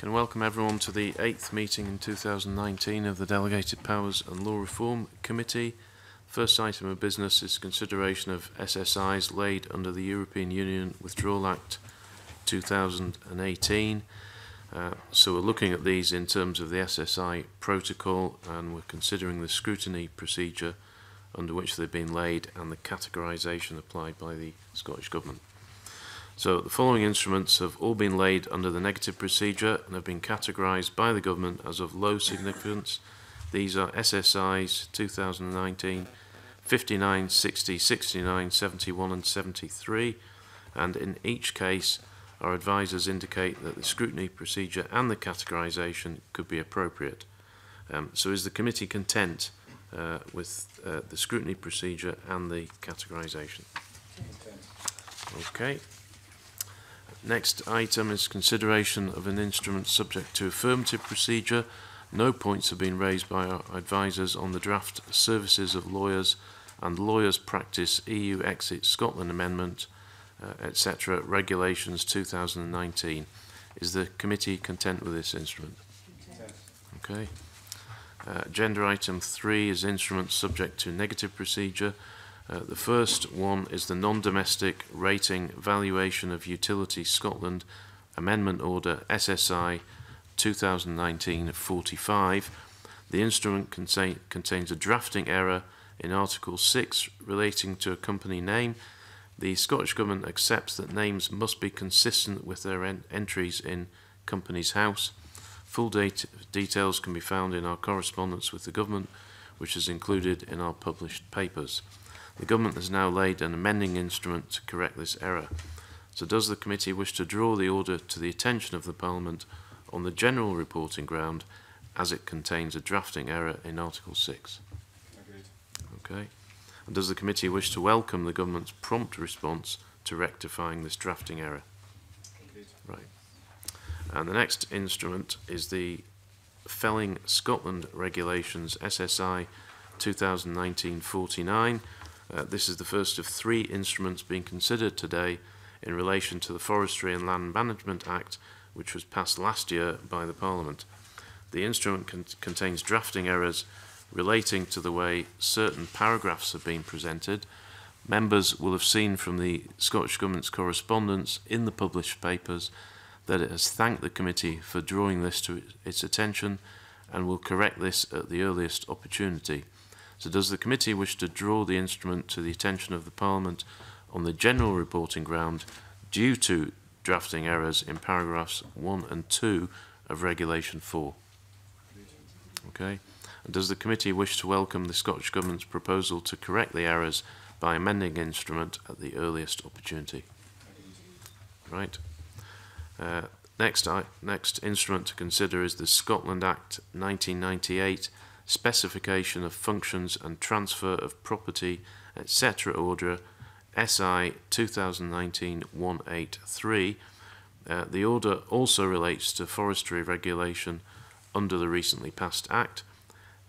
Can welcome everyone to the eighth meeting in 2019 of the Delegated Powers and Law Reform Committee. First item of business is consideration of SSIs laid under the European Union Withdrawal Act 2018. Uh, so we're looking at these in terms of the SSI protocol and we're considering the scrutiny procedure under which they've been laid and the categorisation applied by the Scottish Government. So the following instruments have all been laid under the negative procedure and have been categorised by the government as of low significance. These are SSIs 2019, 59, 60, 69, 71 and 73 and in each case our advisers indicate that the scrutiny procedure and the categorisation could be appropriate. Um, so is the committee content uh, with uh, the scrutiny procedure and the categorisation? Okay. Next item is consideration of an instrument subject to affirmative procedure. No points have been raised by our advisers on the draft Services of Lawyers and Lawyers Practice EU Exit Scotland Amendment, uh, etc. Regulations 2019. Is the committee content with this instrument? Okay. Uh, gender item 3 is instrument subject to negative procedure. Uh, the first one is the Non-Domestic Rating Valuation of Utilities Scotland Amendment Order SSI 2019-45. The instrument contain, contains a drafting error in Article 6 relating to a company name. The Scottish Government accepts that names must be consistent with their en entries in Companies House. Full date details can be found in our correspondence with the Government, which is included in our published papers. The government has now laid an amending instrument to correct this error. So does the committee wish to draw the order to the attention of the Parliament on the general reporting ground as it contains a drafting error in Article 6? Agreed. Okay. And does the committee wish to welcome the government's prompt response to rectifying this drafting error? Agreed. Right. And the next instrument is the Felling Scotland Regulations SSI 2019-49 Uh, this is the first of three instruments being considered today in relation to the Forestry and Land Management Act, which was passed last year by the Parliament. The instrument con contains drafting errors relating to the way certain paragraphs have been presented. Members will have seen from the Scottish Government's correspondence in the published papers that it has thanked the committee for drawing this to its attention and will correct this at the earliest opportunity. So does the committee wish to draw the instrument to the attention of the Parliament on the general reporting ground due to drafting errors in paragraphs 1 and 2 of Regulation 4? Okay. And does the committee wish to welcome the Scottish Government's proposal to correct the errors by amending instrument at the earliest opportunity? Right. Uh, next, I, next instrument to consider is the Scotland Act 1998 specification of functions and transfer of property, etc. order SI 2019-183. Uh, the order also relates to forestry regulation under the recently passed Act.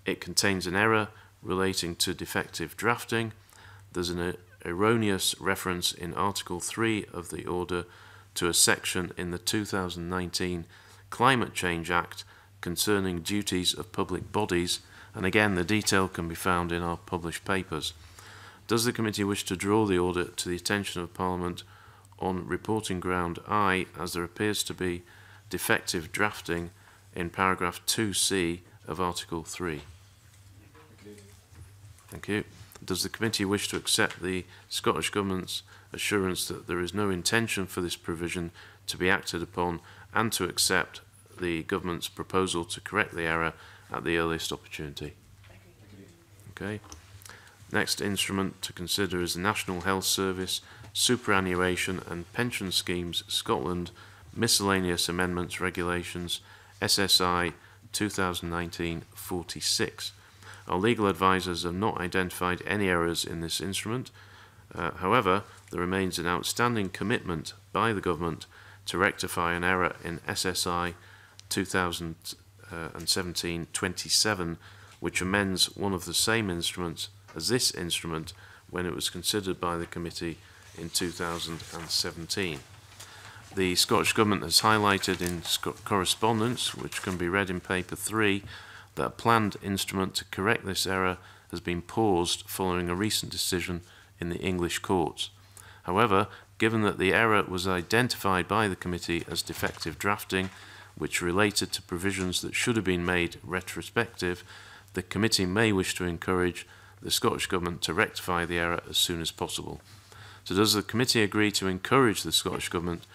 It contains an error relating to defective drafting. There's an uh, erroneous reference in Article 3 of the order to a section in the 2019 Climate Change Act concerning duties of public bodies and again the detail can be found in our published papers. Does the committee wish to draw the audit to the attention of Parliament on reporting ground I as there appears to be defective drafting in paragraph 2C of Article 3? Thank you. Does the committee wish to accept the Scottish Government's assurance that there is no intention for this provision to be acted upon and to accept the Government's proposal to correct the error at the earliest opportunity. Okay. Next instrument to consider is the National Health Service, Superannuation and Pension Schemes Scotland Miscellaneous Amendments Regulations SSI 2019-46. Our legal advisers have not identified any errors in this instrument. Uh, however, there remains an outstanding commitment by the government to rectify an error in SSI 2000 Uh, and 1727, which amends one of the same instruments as this instrument when it was considered by the committee in 2017. The Scottish Government has highlighted in correspondence, which can be read in paper 3, that a planned instrument to correct this error has been paused following a recent decision in the English courts. However, given that the error was identified by the committee as defective drafting, which related to provisions that should have been made retrospective, the committee may wish to encourage the Scottish Government to rectify the error as soon as possible. So does the committee agree to encourage the Scottish Government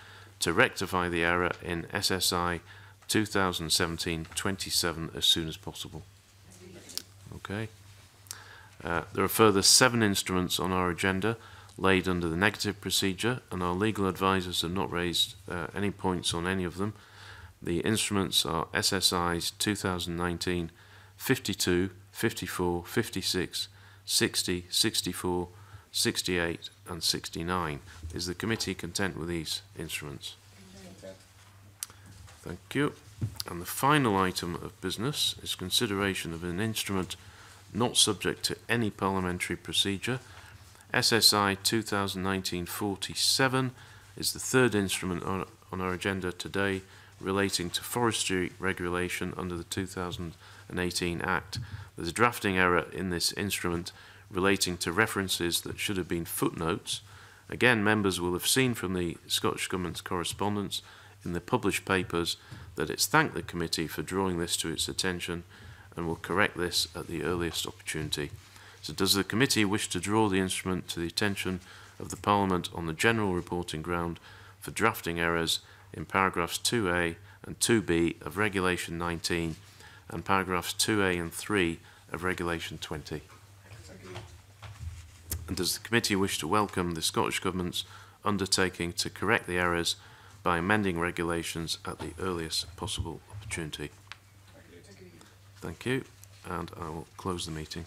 to rectify the error in SSI 2017-27 as soon as possible? Okay. Uh, there are further seven instruments on our agenda laid under the negative procedure and our legal advisers have not raised uh, any points on any of them. The instruments are SSI's 2019 52, 54, 56, 60, 64, 68 and 69. Is the committee content with these instruments? Thank you. And the final item of business is consideration of an instrument not subject to any parliamentary procedure. SSI 2019-47 is the third instrument on, on our agenda today relating to forestry regulation under the 2018 Act. There's a drafting error in this instrument relating to references that should have been footnotes. Again, members will have seen from the Scottish Government's correspondence in the published papers that it's thanked the committee for drawing this to its attention and will correct this at the earliest opportunity. So does the committee wish to draw the instrument to the attention of the Parliament on the general reporting ground for drafting errors in paragraphs 2A and 2B of Regulation 19 and paragraphs 2A and 3 of Regulation 20. And does the committee wish to welcome the Scottish Government's undertaking to correct the errors by amending regulations at the earliest possible opportunity? Thank you. And I will close the meeting.